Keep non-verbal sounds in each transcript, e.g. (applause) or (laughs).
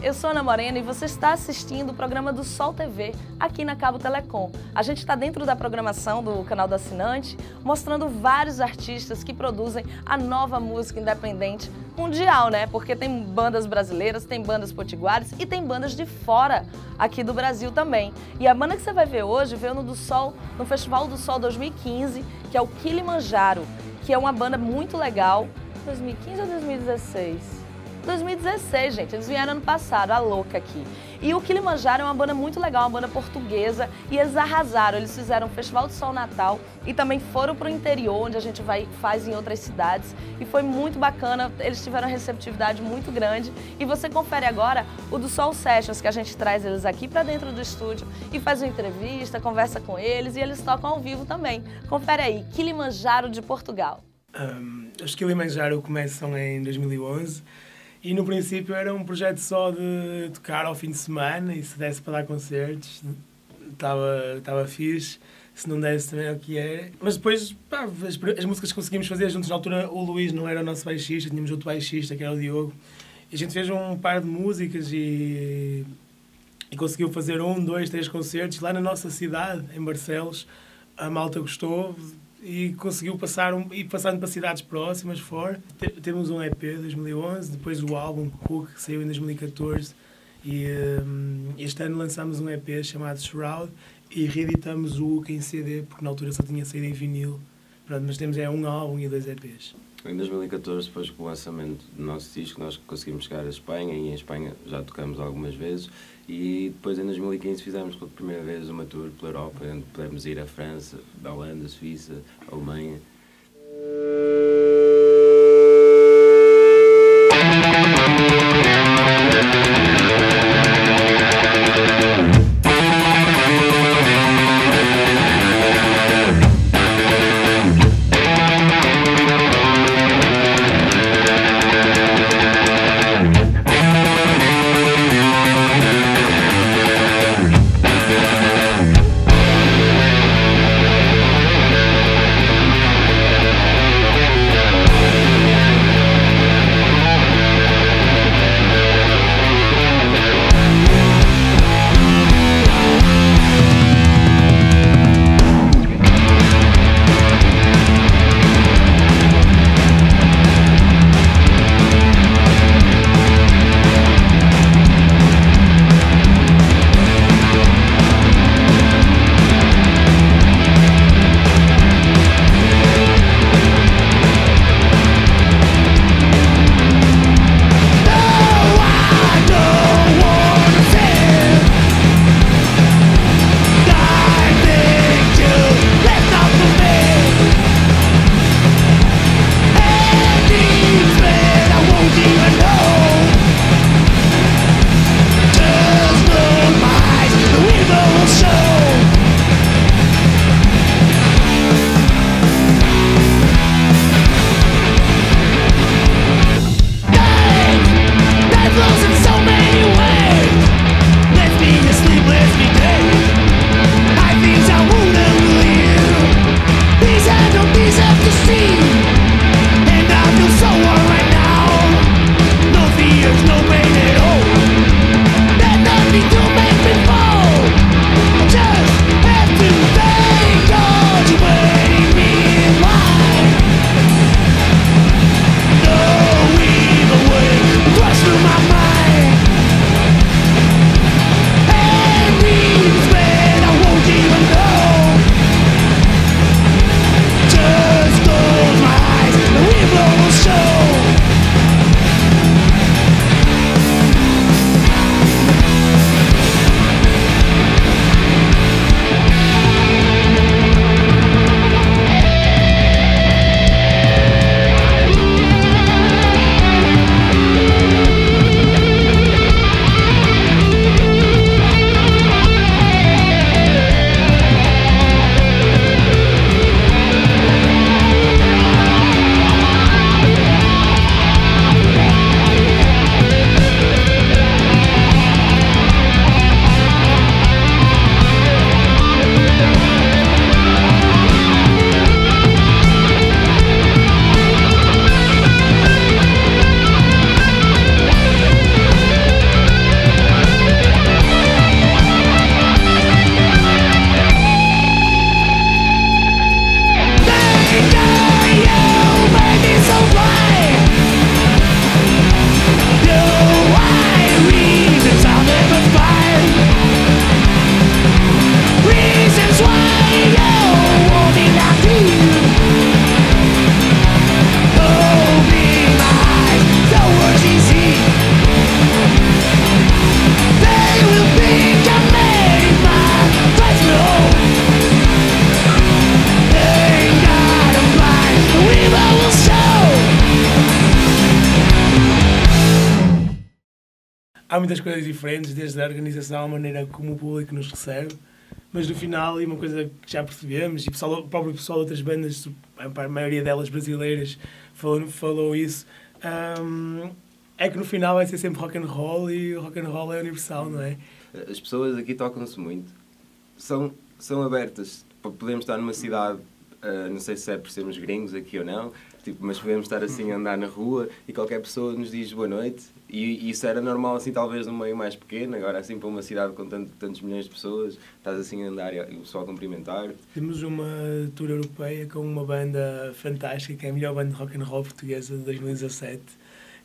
eu sou Ana Morena e você está assistindo o programa do Sol TV aqui na Cabo Telecom. A gente está dentro da programação do canal do assinante, mostrando vários artistas que produzem a nova música independente mundial, né? Porque tem bandas brasileiras, tem bandas potiguares e tem bandas de fora aqui do Brasil também. E a banda que você vai ver hoje veio no do Sol, no Festival do Sol 2015, que é o Kilimanjaro, que é uma banda muito legal. 2015 ou 2016? 2016, gente. Eles vieram ano passado, a louca aqui. E o Kilimanjaro é uma banda muito legal, uma banda portuguesa, e eles arrasaram. Eles fizeram o Festival do Sol Natal e também foram para o interior, onde a gente vai faz em outras cidades. E foi muito bacana, eles tiveram uma receptividade muito grande. E você confere agora o do Sol Sessions, que a gente traz eles aqui para dentro do estúdio e faz uma entrevista, conversa com eles e eles tocam ao vivo também. Confere aí, Kilimanjaro de Portugal. Um, os Kilimanjaro começam em 2011 e no princípio era um projeto só de tocar ao fim de semana e se desse para dar concertos, estava, estava fixe. Se não desse também é o que é. Mas depois, pá, as, as, músicas que conseguimos fazer juntos, na altura o Luís não era o nosso baixista, tínhamos outro baixista que era o Diogo. E a gente fez um par de músicas e, e conseguiu fazer um, dois, três concertos lá na nossa cidade, em Barcelos. A malta gostou, e conseguiu passar um, ir passando para cidades próximas fora. Temos um EP de 2011, depois o álbum Hook que saiu em 2014 e um, este ano lançamos um EP chamado Shroud e reeditamos o Hook em CD porque na altura só tinha saído em vinil. Pronto, mas temos é um álbum e dois EPs. Em 2014, depois com o lançamento do nosso disco, nós conseguimos chegar à Espanha e em Espanha já tocamos algumas vezes. E depois em 2015 fizemos pela primeira vez uma tour pela Europa, onde pudemos ir à França, da Holanda, Suíça, Alemanha. Há muitas coisas diferentes, desde a organização, a maneira como o público nos recebe. Mas no final, e uma coisa que já percebemos, e pessoal, o próprio pessoal de outras bandas, a maioria delas brasileiras, falou, falou isso, um, é que no final vai ser sempre rock and roll e o rock and roll é universal, não é? As pessoas aqui tocam-se muito, são, são abertas. Podemos estar numa cidade, uh, não sei se é por sermos gringos aqui ou não, tipo, mas podemos estar assim a andar na rua e qualquer pessoa nos diz boa noite. E isso era normal assim, talvez num meio mais pequeno, agora assim para uma cidade com tanto, tantos milhões de pessoas, estás assim a andar e o pessoal a cumprimentar. Temos uma tour europeia com uma banda fantástica, que é a melhor banda de rock and roll portuguesa de 2017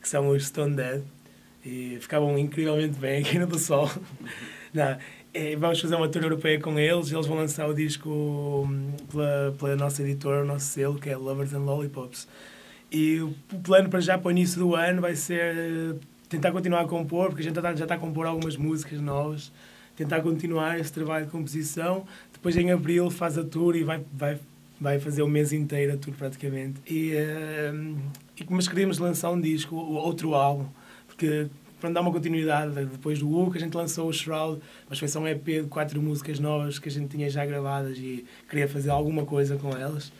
que são os Stone Dead, e ficavam incrivelmente bem aqui no do Sol. (laughs) Não, vamos fazer uma tour europeia com eles, eles vão lançar o disco hum, pela, pela nossa editora, o nosso selo, que é Lovers and Lollipops. E o plano para já para o início do ano vai ser tentar continuar a compor, porque a gente já está, já está a compor algumas músicas novas, tentar continuar esse trabalho de composição. Depois em abril faz a tour e vai, vai, vai fazer o mês inteiro a tour praticamente. E, uh, mas queríamos lançar um disco, outro álbum, porque para dar uma continuidade, depois do que a gente lançou o Shroud, mas foi só um EP de quatro músicas novas que a gente tinha já gravadas e queria fazer alguma coisa com elas.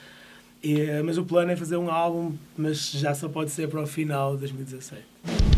E, eh, mas o plano é fazer um álbum, mas já só pode ser para o final de 2017.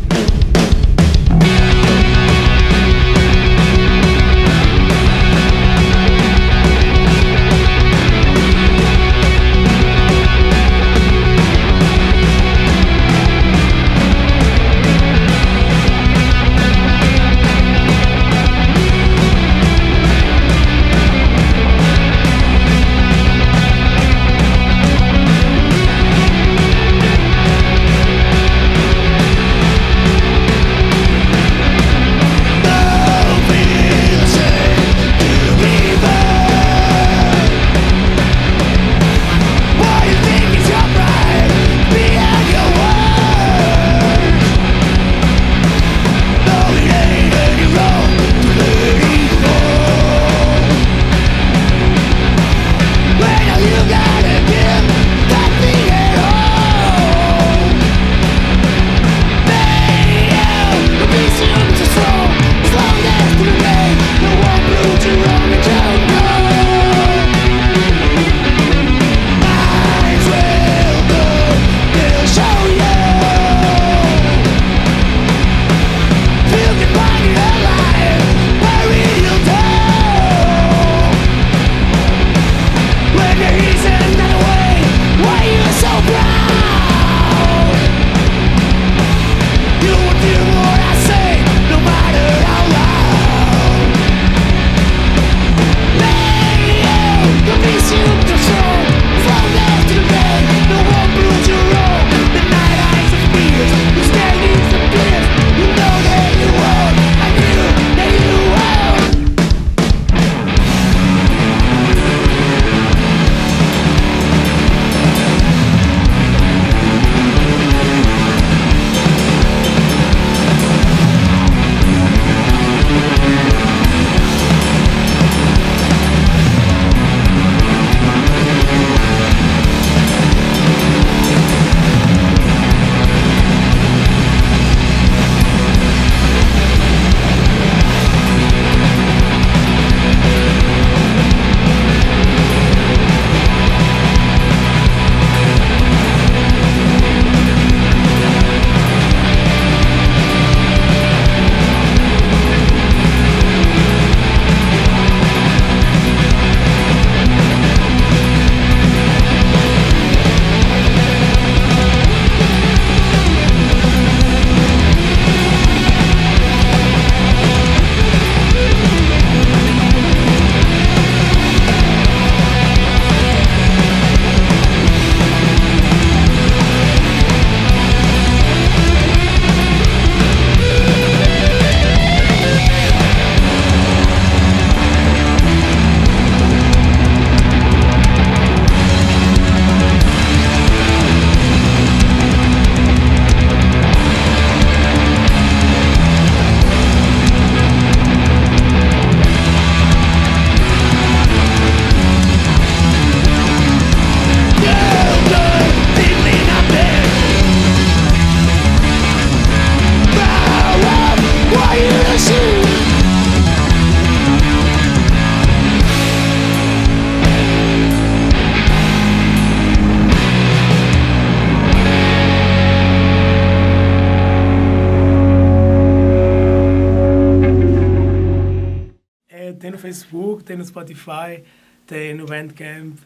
No Facebook, tem no Spotify, tem no Bandcamp.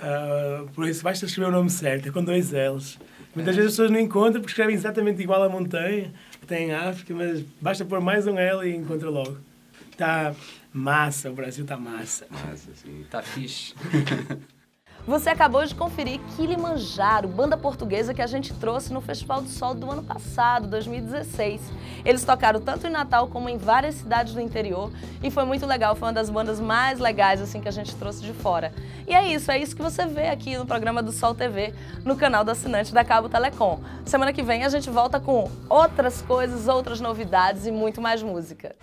Uh, por isso basta escrever o nome certo, é com dois L's. Muitas vezes as pessoas não encontram porque escrevem exatamente igual à montanha que tem em África, mas basta pôr mais um L e encontra logo. Está massa, o Brasil está massa. Massa, sim. Tá fixe. (laughs) Você acabou de conferir Kilimanjaro, banda portuguesa que a gente trouxe no Festival do Sol do ano passado, 2016. Eles tocaram tanto em Natal como em várias cidades do interior e foi muito legal, foi uma das bandas mais legais assim que a gente trouxe de fora. E é isso, é isso que você vê aqui no programa do Sol TV, no canal do assinante da Cabo Telecom. Semana que vem a gente volta com outras coisas, outras novidades e muito mais música.